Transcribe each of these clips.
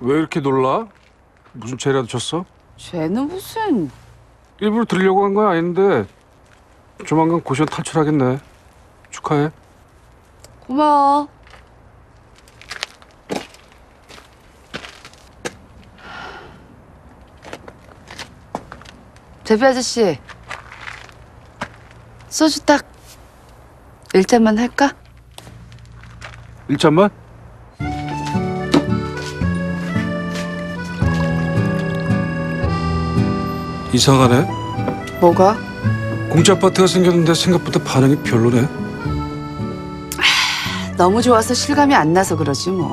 왜 이렇게 놀라? 무슨 죄라도 졌어? 쟤는 무슨 일부러 들으려고 한 건 아닌데 조만간 고시원 탈출하겠네. 축하해. 고마워. 대비 아저씨 소주 딱 일잔만 할까? 일잔만? 이상하네. 뭐가? 공짜 아파트가 생겼는데 생각보다 반응이 별로네. 너무 좋아서 실감이 안 나서 그러지 뭐.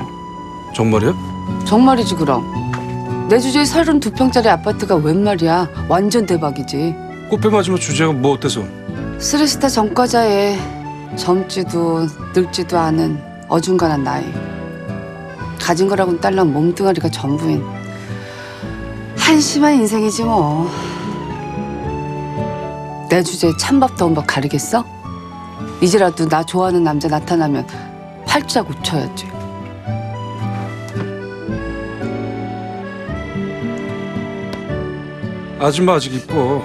정말이야? 정말이지 그럼. 내 주제에 32평짜리 아파트가 웬 말이야. 완전 대박이지. 꽃배 맞으면 주제가 뭐 어때서? 쓰리스타 전과자에 젊지도 늙지도 않은 어중간한 나이. 가진 거라고는 딸랑 몸뚱아리가 전부인 한심한 인생이지 뭐. 내 주제에 찬밥 더운 밥 가리겠어? 이제라도 나 좋아하는 남자 나타나면 팔짝 웃혀야지. 아줌마 아직 이뻐.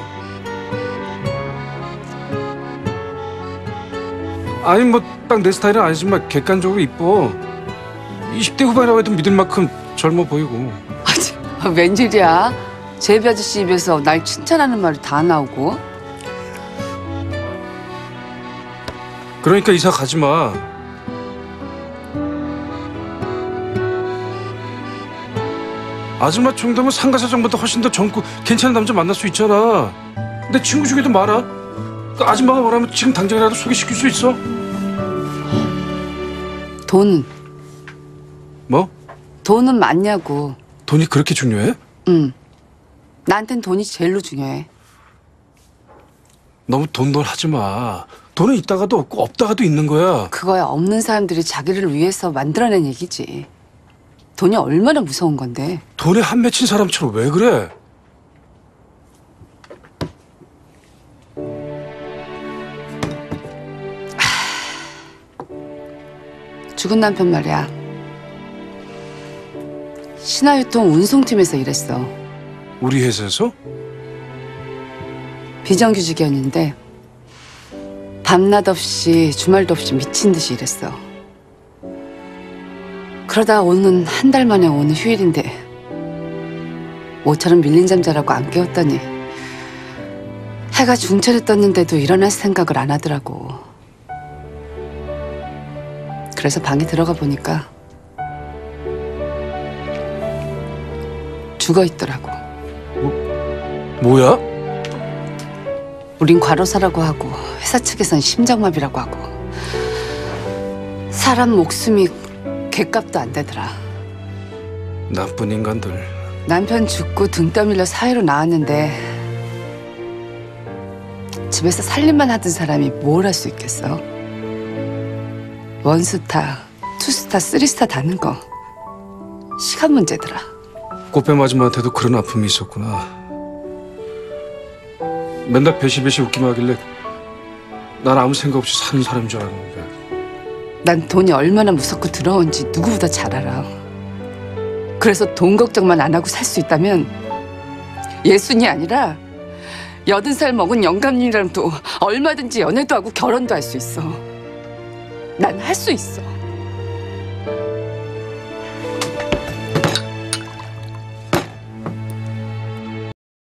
아니 뭐 딱 내 스타일은 아니지만 객관적으로 이뻐. 20대 후반이라고 해도 믿을 만큼 젊어 보이고. 아, 웬일이야? 제비 아저씨 입에서 날 칭찬하는 말이 다 나오고. 그러니까 이사 가지 마. 아줌마 정도면 상가사 장보다 훨씬 더 젊고 괜찮은 남자 만날 수 있잖아. 내 친구 중에도 많아. 그 아줌마가 말하면 지금 당장이라도 소개시킬 수 있어. 돈은? 뭐? 돈은 많냐고. 돈이 그렇게 중요해? 응. 나한텐 돈이 제일로 중요해. 너무 돈돈 하지 마. 돈은 있다가도 없고 없다가도 있는 거야. 그거야 없는 사람들이 자기를 위해서 만들어낸 얘기지. 돈이 얼마나 무서운 건데. 돈에 한 맺힌 사람처럼 왜 그래? 죽은 남편 말이야. 신화유통 운송팀에서 일했어. 우리 회사에서? 비정규직이었는데 밤낮 없이 주말도 없이 미친 듯이 일했어. 그러다 오는 한 달 만에 오는 휴일인데 모처럼 밀린 잠자라고 안 깨웠더니 해가 중천에 떴는데도 일어날 생각을 안 하더라고. 그래서 방에 들어가 보니까 죽어 있더라고. 뭐야? 우린 과로사라고 하고 회사 측에선 심장마비라고 하고 사람 목숨이 개값도 안 되더라. 나쁜 인간들. 남편 죽고 등 떠밀려 사회로 나왔는데 집에서 살림만 하던 사람이 뭘 할 수 있겠어? one star, two star, three star 다는 거 시간 문제더라. 꽃뱀 아줌마한테도 그런 아픔이 있었구나. 맨날 배시배시 웃기만 하길래 난 아무 생각 없이 사는 사람인 줄 알았는데 난 돈이 얼마나 무섭고 두려운지 누구보다 잘 알아. 그래서 돈 걱정만 안 하고 살 수 있다면 예순이 아니라 여든 살 먹은 영감님이랑도 얼마든지 연애도 하고 결혼도 할 수 있어. 난 할 수 있어.